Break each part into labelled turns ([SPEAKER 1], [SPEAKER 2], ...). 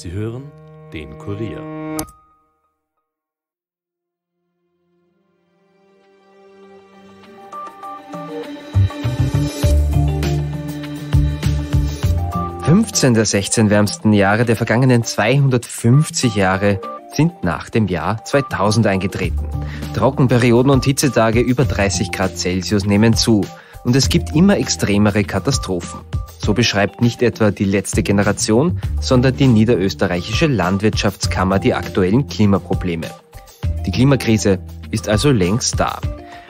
[SPEAKER 1] Sie hören den Kurier.
[SPEAKER 2] Fünfzehn der 16 wärmsten Jahre der vergangenen 250 Jahre sind nach dem Jahr 2000 eingetreten. Trockenperioden und Hitzetage über 30 Grad Celsius nehmen zu und es gibt immer extremere Katastrophen. So beschreibt nicht etwa die letzte Generation, sondern die niederösterreichische Landwirtschaftskammer die aktuellen Klimaprobleme. Die Klimakrise ist also längst da.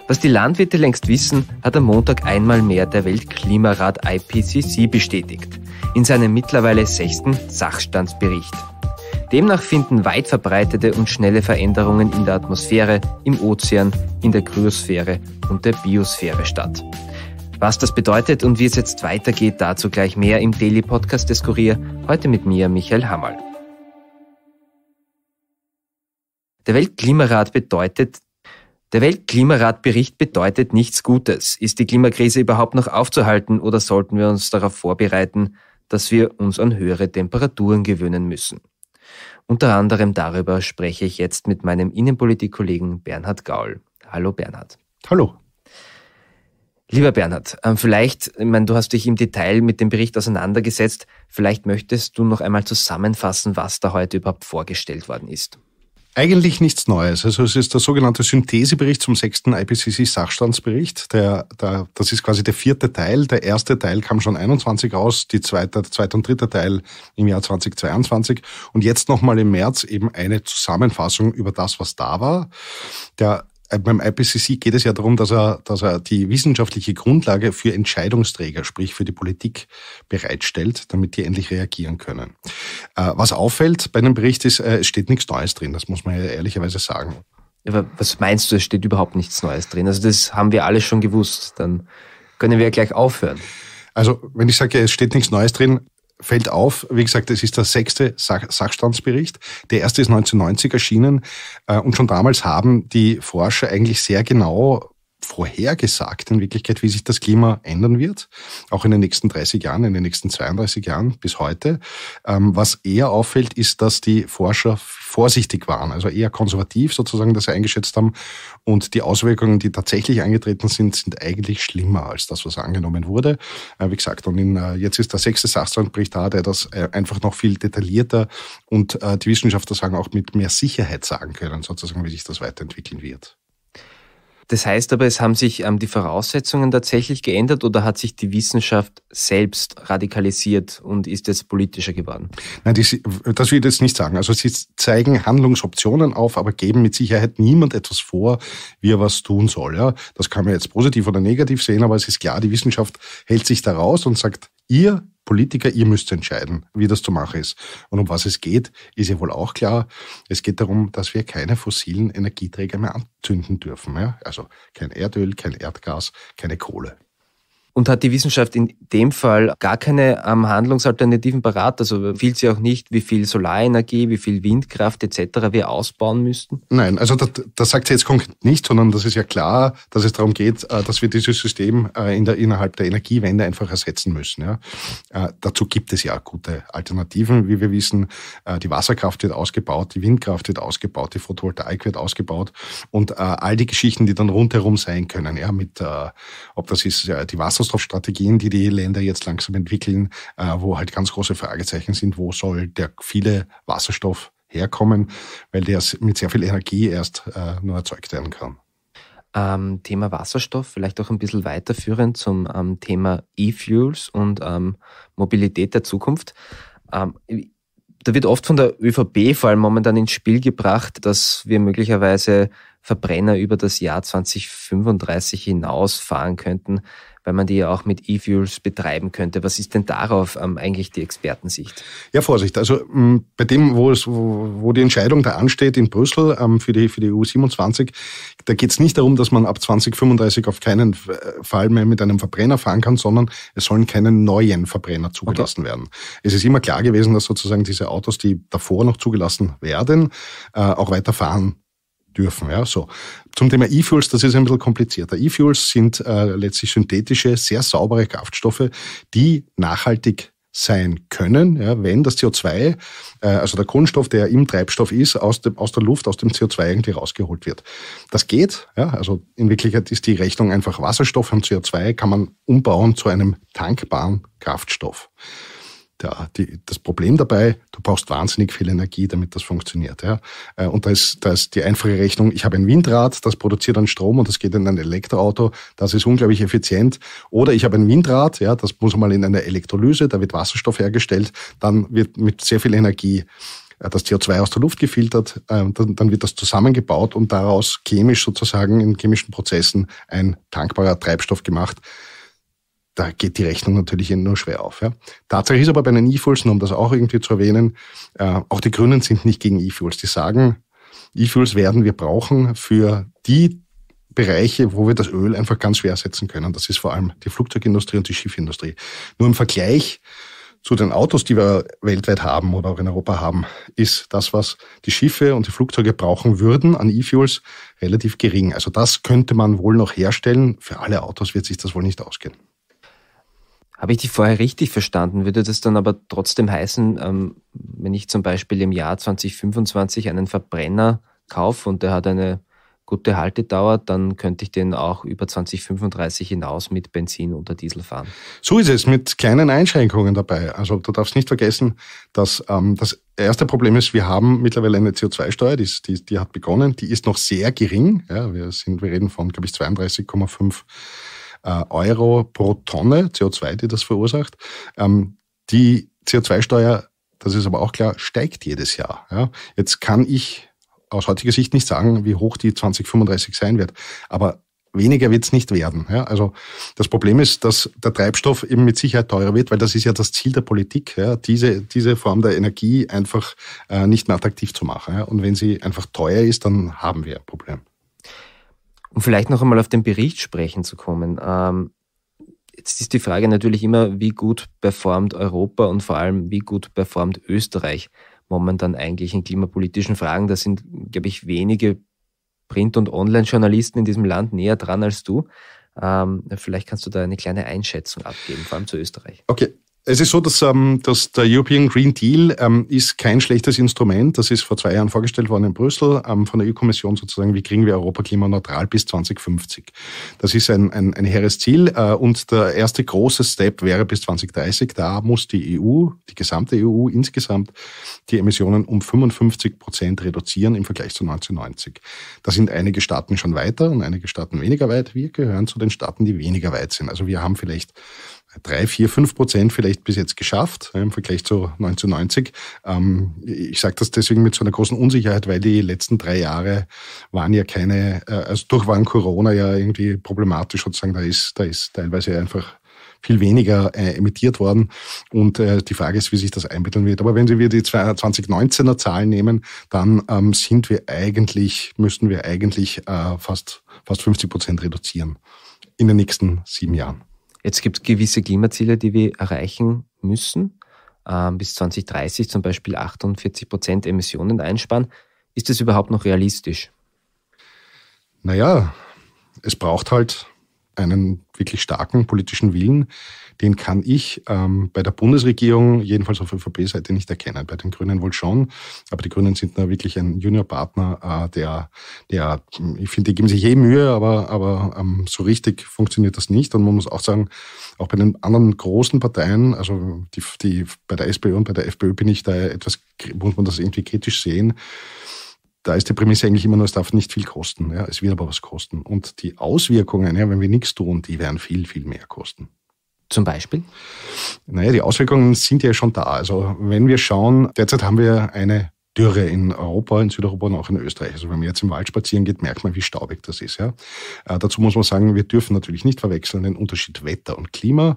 [SPEAKER 2] Was die Landwirte längst wissen, hat am Montag einmal mehr der Weltklimarat IPCC bestätigt, in seinem mittlerweile sechsten Sachstandsbericht. Demnach finden weit verbreitete und schnelle Veränderungen in der Atmosphäre, im Ozean, in der Kryosphäre und der Biosphäre statt. Was das bedeutet und wie es jetzt weitergeht, dazu gleich mehr im Daily Podcast des Kurier, heute mit mir, Michael Hammerl. Der Weltklimarat bedeutet, der Weltklimaratbericht bedeutet nichts Gutes. Ist die Klimakrise überhaupt noch aufzuhalten oder sollten wir uns darauf vorbereiten, dass wir uns an höhere Temperaturen gewöhnen müssen? Unter anderem darüber spreche ich jetzt mit meinem Innenpolitikkollegen Bernhard Gaul. Hallo Bernhard.
[SPEAKER 3] Hallo.
[SPEAKER 2] Lieber Bernhard, ähm, vielleicht, ich meine, du hast dich im Detail mit dem Bericht auseinandergesetzt. Vielleicht möchtest du noch einmal zusammenfassen, was da heute überhaupt vorgestellt worden ist.
[SPEAKER 3] Eigentlich nichts Neues. Also es ist der sogenannte Synthesebericht zum sechsten IPCC-Sachstandsbericht. Der, der, das ist quasi der vierte Teil. Der erste Teil kam schon 21 raus, die zweite, der zweite und dritte Teil im Jahr 2022. Und jetzt nochmal im März eben eine Zusammenfassung über das, was da war. Der beim IPCC geht es ja darum, dass er, dass er die wissenschaftliche Grundlage für Entscheidungsträger, sprich für die Politik, bereitstellt, damit die endlich reagieren können. Äh, was auffällt bei dem Bericht ist, äh, es steht nichts Neues drin, das muss man ja ehrlicherweise sagen.
[SPEAKER 2] Aber was meinst du, es steht überhaupt nichts Neues drin? Also das haben wir alle schon gewusst, dann können wir ja gleich aufhören.
[SPEAKER 3] Also wenn ich sage, es steht nichts Neues drin, fällt auf, wie gesagt, es ist der sechste Sachstandsbericht. Der erste ist 1990 erschienen äh, und schon damals haben die Forscher eigentlich sehr genau vorhergesagt in Wirklichkeit, wie sich das Klima ändern wird, auch in den nächsten 30 Jahren, in den nächsten 32 Jahren bis heute. Ähm, was eher auffällt, ist, dass die Forscher vorsichtig waren, also eher konservativ sozusagen das eingeschätzt haben und die Auswirkungen, die tatsächlich eingetreten sind, sind eigentlich schlimmer als das, was angenommen wurde. Äh, wie gesagt, und in, äh, jetzt ist der sechste Sachstandsbericht da, der das äh, einfach noch viel detaillierter und die Wissenschaftler sagen auch mit mehr Sicherheit sagen können, sozusagen, wie sich das weiterentwickeln wird.
[SPEAKER 2] Das heißt aber, es haben sich ähm, die Voraussetzungen tatsächlich geändert oder hat sich die Wissenschaft selbst radikalisiert und ist jetzt politischer geworden?
[SPEAKER 3] Nein, das, das will ich jetzt nicht sagen. Also sie zeigen Handlungsoptionen auf, aber geben mit Sicherheit niemand etwas vor, wie er was tun soll. Ja? Das kann man jetzt positiv oder negativ sehen, aber es ist klar, die Wissenschaft hält sich da raus und sagt, ihr Politiker, ihr müsst entscheiden, wie das zu machen ist. Und um was es geht, ist ja wohl auch klar. Es geht darum, dass wir keine fossilen Energieträger mehr anzünden dürfen. Ja? Also kein Erdöl, kein Erdgas, keine Kohle.
[SPEAKER 2] Und hat die Wissenschaft in dem Fall gar keine ähm, Handlungsalternativen parat? Also empfiehlt sie auch nicht, wie viel Solarenergie, wie viel Windkraft etc. wir ausbauen müssten?
[SPEAKER 3] Nein, also das, das sagt sie jetzt konkret nicht, sondern das ist ja klar, dass es darum geht, äh, dass wir dieses System äh, in der, innerhalb der Energiewende einfach ersetzen müssen. Ja. Äh, dazu gibt es ja gute Alternativen, wie wir wissen. Die Wasserkraft wird ausgebaut, die Windkraft wird ausgebaut, die Photovoltaik wird ausgebaut und all die Geschichten, die dann rundherum sein können, ja, mit, ob das ist die Wasser Wasserstoffstrategien, die die Länder jetzt langsam entwickeln, äh, wo halt ganz große Fragezeichen sind, wo soll der viele Wasserstoff herkommen, weil der mit sehr viel Energie erst äh, nur erzeugt werden kann.
[SPEAKER 2] Ähm, Thema Wasserstoff, vielleicht auch ein bisschen weiterführend zum ähm, Thema E-Fuels und ähm, Mobilität der Zukunft. Ähm, da wird oft von der ÖVP vor allem momentan ins Spiel gebracht, dass wir möglicherweise Verbrenner über das Jahr 2035 hinaus fahren könnten weil man die ja auch mit E-Fuels betreiben könnte. Was ist denn darauf ähm, eigentlich die Expertensicht?
[SPEAKER 3] Ja, Vorsicht. Also ähm, bei dem, wo, es, wo, die Entscheidung da ansteht in Brüssel ähm, für, die, für die EU 27, da geht es nicht darum, dass man ab 2035 auf keinen Fall mehr mit einem Verbrenner fahren kann, sondern es sollen keine neuen Verbrenner zugelassen okay. werden. Es ist immer klar gewesen, dass sozusagen diese Autos, die davor noch zugelassen werden, äh, auch weiter fahren dürfen. Ja, so. Zum Thema E-Fuels, das ist ein bisschen komplizierter. E-Fuels sind äh, letztlich synthetische, sehr saubere Kraftstoffe, die nachhaltig sein können, ja, wenn das CO2, äh, also der Kohlenstoff, der im Treibstoff ist, aus, dem, aus der Luft, aus dem CO2 irgendwie rausgeholt wird. Das geht, ja, also in Wirklichkeit ist die Rechnung einfach Wasserstoff und CO2 kann man umbauen zu einem tankbaren Kraftstoff der, die, das Problem dabei, du brauchst wahnsinnig viel Energie, damit das funktioniert. Ja? Äh, und da ist, da ist die einfache Rechnung, ich habe ein Windrad, das produziert dann Strom und das geht in ein Elektroauto, das ist unglaublich effizient. Oder ich habe ein Windrad, ja, das muss mal in eine Elektrolyse, da wird Wasserstoff hergestellt, dann wird mit sehr viel Energie äh, das CO2 aus der Luft gefiltert, äh, dann wird das zusammengebaut und daraus chemisch sozusagen in chemischen Prozessen ein tankbarer Treibstoff gemacht da geht die Rechnung natürlich nur schwer auf. Ja. Tatsache ist aber bei den E-Fuels, nur um das auch irgendwie zu erwähnen, äh, auch die Grünen sind nicht gegen E-Fuels. Die sagen, E-Fuels werden wir brauchen für die Bereiche, wo wir das Öl einfach ganz schwer ersetzen können. Das ist vor allem die Flugzeugindustrie und die Schiffindustrie. Nur im Vergleich zu den Autos, die wir weltweit haben oder auch in Europa haben, ist das, was die Schiffe und die Flugzeuge brauchen würden an E-Fuels, relativ gering. Also das könnte man wohl noch herstellen. Für alle Autos wird sich das wohl nicht ausgehen.
[SPEAKER 2] Habe ich dich vorher richtig verstanden? Würde das dann aber trotzdem heißen, ähm, wenn ich zum Beispiel im Jahr 2025 einen Verbrenner kaufe und der hat eine gute Haltedauer, dann könnte ich den auch über 2035 hinaus mit Benzin oder Diesel fahren.
[SPEAKER 3] So ist es, mit kleinen Einschränkungen dabei. Also du darfst nicht vergessen, dass ähm, das erste Problem ist, wir haben mittlerweile eine CO2-Steuer, die, die, die hat begonnen, die ist noch sehr gering. Ja, wir, sind, wir reden von, glaube ich, 32,5 äh, Euro pro Tonne CO2, die das verursacht. Ähm, die CO2-Steuer, das ist aber auch klar, steigt jedes Jahr. Ja. Jetzt kann ich aus heutiger Sicht nicht sagen, wie hoch die 2035 sein wird. Aber weniger wird es nicht werden. Ja? Also das Problem ist, dass der Treibstoff eben mit Sicherheit teurer wird, weil das ist ja das Ziel der Politik, ja? diese, diese Form der Energie einfach äh, nicht mehr attraktiv zu machen. Ja? Und wenn sie einfach teuer ist, dann haben wir ein Problem.
[SPEAKER 2] Um vielleicht noch einmal auf den Bericht sprechen zu kommen. Ähm, jetzt ist die Frage natürlich immer, wie gut performt Europa und vor allem, wie gut performt Österreich momentan eigentlich in klimapolitischen Fragen. Da sind, glaube ich, wenige Print- und Online-Journalisten in diesem Land näher dran als du. Ähm, vielleicht kannst du da eine kleine Einschätzung abgeben, vor allem zu Österreich.
[SPEAKER 3] Okay, es ist so, dass, ähm, dass der European Green Deal ähm, ist kein schlechtes Instrument. Das ist vor zwei Jahren vorgestellt worden in Brüssel ähm, von der EU-Kommission sozusagen. Wie kriegen wir Europa klimaneutral bis 2050? Das ist ein, ein, ein hehres Ziel. Äh, und der erste große Step wäre bis 2030. Da muss die EU, die gesamte EU insgesamt, die Emissionen um 55 Prozent reduzieren im Vergleich zu 1990. Da sind einige Staaten schon weiter und einige Staaten weniger weit. Wir gehören zu den Staaten, die weniger weit sind. Also wir haben vielleicht drei, vier, fünf Prozent vielleicht bis jetzt geschafft im Vergleich zu 1990. Ähm, ich sage das deswegen mit so einer großen Unsicherheit, weil die letzten drei Jahre waren ja keine, äh, also durch waren Corona ja irgendwie problematisch sozusagen. Da ist, da ist teilweise einfach viel weniger äh, emittiert worden. Und äh, die Frage ist, wie sich das einbetteln wird. Aber wenn wir die 2019er Zahlen nehmen, dann ähm, sind wir eigentlich, müssten wir eigentlich äh, fast, fast 50 Prozent reduzieren in den nächsten sieben Jahren.
[SPEAKER 2] Jetzt gibt es gewisse Klimaziele, die wir erreichen müssen. Ähm, bis 2030 zum Beispiel 48 Prozent Emissionen einsparen. Ist das überhaupt noch realistisch?
[SPEAKER 3] Naja, es braucht halt einen wirklich starken politischen Willen, den kann ich ähm, bei der Bundesregierung, jedenfalls auf ÖVP-Seite, nicht erkennen. Bei den Grünen wohl schon, aber die Grünen sind da wirklich ein Juniorpartner, äh, der, der, ich finde, die geben sich eh Mühe, aber, aber ähm, so richtig funktioniert das nicht. Und man muss auch sagen, auch bei den anderen großen Parteien, also die, die bei der SPÖ und bei der FPÖ bin ich da etwas, muss man das irgendwie kritisch sehen da ist die Prämisse eigentlich immer nur, es darf nicht viel kosten. Ja, es wird aber was kosten. Und die Auswirkungen, ja, wenn wir nichts tun, die werden viel, viel mehr kosten.
[SPEAKER 2] Zum Beispiel?
[SPEAKER 3] Naja, die Auswirkungen sind ja schon da. Also wenn wir schauen, derzeit haben wir eine Dürre in Europa, in Südeuropa und auch in Österreich. Also wenn man jetzt im Wald spazieren geht, merkt man, wie staubig das ist. Ja? Äh, dazu muss man sagen, wir dürfen natürlich nicht verwechseln den Unterschied Wetter und Klima.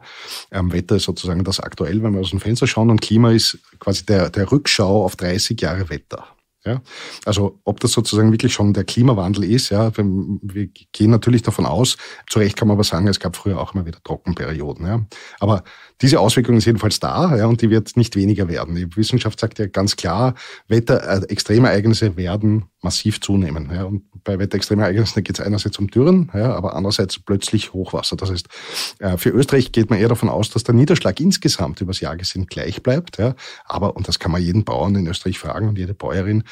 [SPEAKER 3] Ähm, Wetter ist sozusagen das aktuell, wenn wir aus dem Fenster schauen und Klima ist quasi der, der Rückschau auf 30 Jahre Wetter. Ja? Also ob das sozusagen wirklich schon der Klimawandel ist, ja, wir gehen natürlich davon aus, zu Recht kann man aber sagen, es gab früher auch immer wieder Trockenperioden. Ja? Aber diese Auswirkung ist jedenfalls da ja, und die wird nicht weniger werden. Die Wissenschaft sagt ja ganz klar, Wetter, äh, Extremereignisse werden massiv zunehmen. Ja. Und bei Wetterextremereignissen geht es einerseits um Dürren, ja, aber andererseits plötzlich Hochwasser. Das heißt, äh, für Österreich geht man eher davon aus, dass der Niederschlag insgesamt übers Jahr gesehen gleich bleibt. Ja. Aber, und das kann man jeden Bauern in Österreich fragen und jede Bäuerin,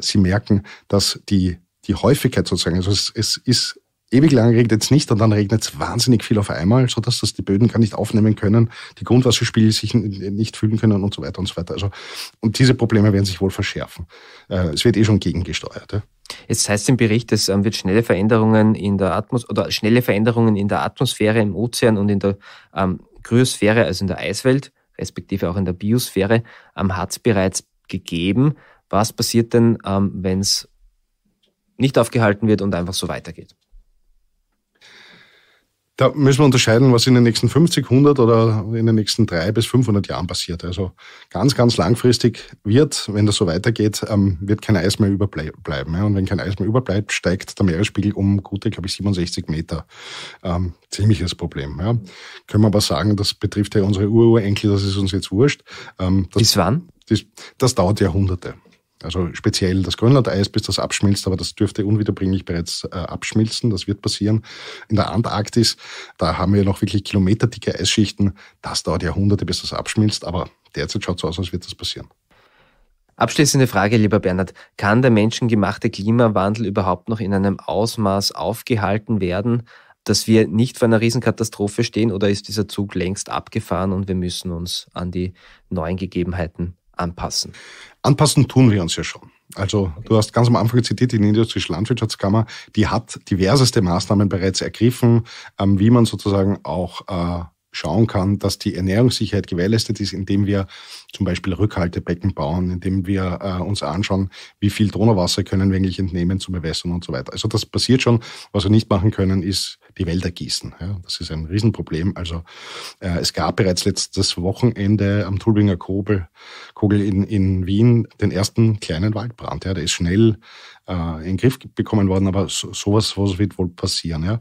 [SPEAKER 3] sie merken, dass die die Häufigkeit sozusagen, also es, es ist ewig lang regnet es nicht und dann regnet es wahnsinnig viel auf einmal, so dass das die Böden gar nicht aufnehmen können, die Grundwasserspiegel sich nicht füllen können und so weiter und so weiter. Also, und diese Probleme werden sich wohl verschärfen. Äh, es wird eh schon gegengesteuert. Ja.
[SPEAKER 2] Es heißt im Bericht, es ähm, wird schnelle Veränderungen in der Atmos oder schnelle Veränderungen in der Atmosphäre, im Ozean und in der ähm, Kryosphäre, also in der Eiswelt, respektive auch in der Biosphäre, ähm, hat es bereits gegeben. Was passiert denn, ähm, wenn es nicht aufgehalten wird und einfach so weitergeht?
[SPEAKER 3] Da müssen wir unterscheiden, was in den nächsten 50, 100 oder in den nächsten drei bis 500 Jahren passiert. Also ganz, ganz langfristig wird, wenn das so weitergeht, ähm, wird kein Eis mehr überbleiben. Und wenn kein Eis mehr überbleibt, steigt der Meeresspiegel um gute, glaube ich, 67 Meter. Ähm, ziemliches Problem. Ja. Können wir aber sagen, das betrifft ja unsere Ururenkel, das ist uns jetzt wurscht.
[SPEAKER 2] Ähm, das, Bis wann?
[SPEAKER 3] Das, das dauert Jahrhunderte. Also speziell das Grönlandeis, bis das abschmilzt, aber das dürfte unwiederbringlich bereits äh, abschmilzen. Das wird passieren. In der Antarktis, da haben wir noch wirklich kilometerdicke Eisschichten. Das dauert Jahrhunderte, bis das abschmilzt, aber derzeit schaut es so aus, als wird das passieren.
[SPEAKER 2] Abschließende Frage, lieber Bernhard. Kann der menschengemachte Klimawandel überhaupt noch in einem Ausmaß aufgehalten werden, dass wir nicht vor einer Riesenkatastrophe stehen oder ist dieser Zug längst abgefahren und wir müssen uns an die neuen Gegebenheiten anpassen?
[SPEAKER 3] Anpassen tun wir uns ja schon. Also du hast ganz am Anfang zitiert, die Niederösterreichische Landwirtschaftskammer, die hat diverseste Maßnahmen bereits ergriffen, ähm, wie man sozusagen auch äh, schauen kann, dass die Ernährungssicherheit gewährleistet ist, indem wir zum Beispiel Rückhaltebecken bauen, indem wir äh, uns anschauen, wie viel Donauwasser können wir eigentlich entnehmen zum Bewässern und so weiter. Also das passiert schon. Was wir nicht machen können, ist die Wälder gießen. Ja, das ist ein Riesenproblem. Also äh, es gab bereits letztes Wochenende am Tulbinger Kogel, Kogel in, in Wien den ersten kleinen Waldbrand. Ja, der ist schnell äh, in den Griff bekommen worden, aber so, sowas was wird wohl passieren. Ja.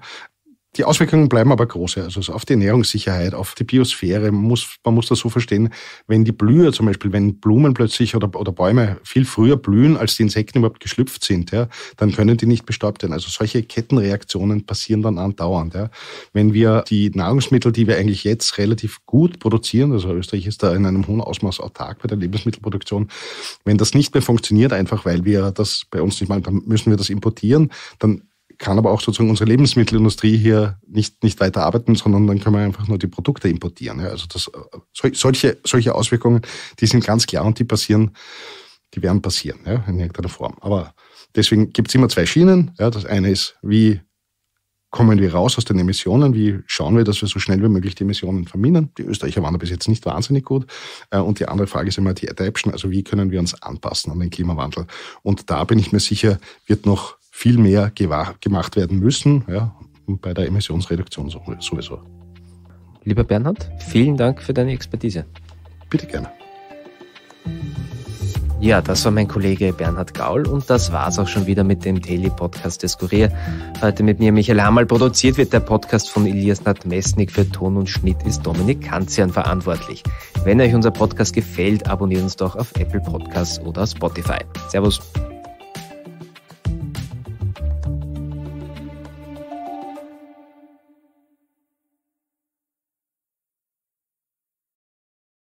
[SPEAKER 3] Die Auswirkungen bleiben aber große, also auf die Ernährungssicherheit, auf die Biosphäre. Man muss, man muss das so verstehen, wenn die Blüher zum Beispiel, wenn Blumen plötzlich oder, oder Bäume viel früher blühen, als die Insekten überhaupt geschlüpft sind, ja, dann können die nicht bestäubt werden. Also solche Kettenreaktionen passieren dann andauernd. Ja. Wenn wir die Nahrungsmittel, die wir eigentlich jetzt relativ gut produzieren, also Österreich ist da in einem hohen Ausmaß autark bei der Lebensmittelproduktion, wenn das nicht mehr funktioniert, einfach weil wir das bei uns nicht machen, dann müssen wir das importieren, dann kann aber auch sozusagen unsere Lebensmittelindustrie hier nicht, nicht weiter arbeiten, sondern dann können wir einfach nur die Produkte importieren. Ja, also das, solche, solche Auswirkungen, die sind ganz klar und die passieren, die werden passieren, ja, in irgendeiner Form. Aber deswegen gibt es immer zwei Schienen. Ja, das eine ist, wie kommen wir raus aus den Emissionen? Wie schauen wir, dass wir so schnell wie möglich die Emissionen vermindern? Die Österreicher waren da bis jetzt nicht wahnsinnig gut. Äh, und die andere Frage ist immer die Adaption, also wie können wir uns anpassen an den Klimawandel? Und da bin ich mir sicher, wird noch viel mehr gemacht werden müssen, ja, bei der Emissionsreduktion sowieso.
[SPEAKER 2] Lieber Bernhard, vielen Dank für deine Expertise.
[SPEAKER 3] Bitte gerne.
[SPEAKER 2] Ja, das war mein Kollege Bernhard Gaul und das war's auch schon wieder mit dem Daily Podcast des Kurier. Heute mit mir Michael Hammerl produziert wird der Podcast von Elias Nadmesnik. Für Ton und Schnitt ist Dominik Kanzian verantwortlich. Wenn euch unser Podcast gefällt, abonniert uns doch auf Apple Podcasts oder Spotify. Servus.